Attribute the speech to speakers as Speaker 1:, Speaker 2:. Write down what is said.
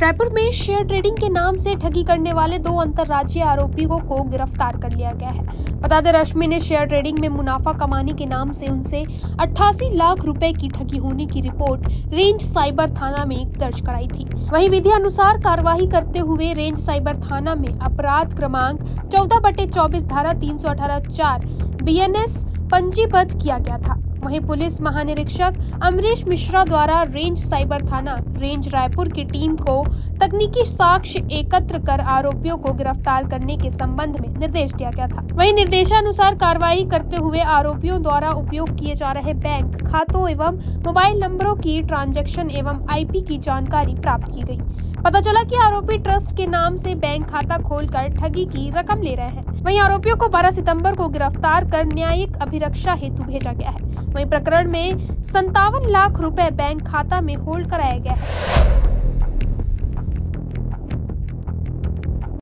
Speaker 1: रायपुर में share trading के नाम से ठगी करने वाले दो अंतर्राज्यीय आरोपियों को गिरफ़्तार कर लिया गया है। बता दें, रश्मि ने शेयर ट्रेडिंग में मुनाफा कमाने के नाम से उनसे 88 लाख रुपए की ठगी होने की रिपोर्ट रेंज साइबर थाना में दर्ज कराई थी। वहीं विधि अनुसार कार्यवाही करते हुए रेंज साइबर थाना में अपराध क्रमांक चौदह बटे चौबीस धारा तीन सौ अठारह चार बी पंजीबद्ध किया गया था। वहीं पुलिस महानिरीक्षक अमरीश मिश्रा द्वारा रेंज साइबर थाना, रेंज रायपुर की टीम को तकनीकी साक्ष्य एकत्र कर आरोपियों को गिरफ़्तार करने के संबंध में निर्देश दिया गया था। वहीं निर्देशानुसार कार्रवाई करते हुए आरोपियों द्वारा उपयोग किए जा रहे बैंक खातों एवं मोबाइल नंबरों की ट्रांजैक्शन एवं आईपी की जानकारी प्राप्त की गई। पता चला कि आरोपी ट्रस्ट के नाम से बैंक खाता खोलकर ठगी की रकम ले रहे हैं। वहीं आरोपियों को 12 सितंबर को गिरफ़्तार कर न्यायिक अभिरक्षा हेतु भेजा गया है। वहीं प्रकरण में संतावन लाख रुपए बैंक खाता में होल्ड कराया गया है।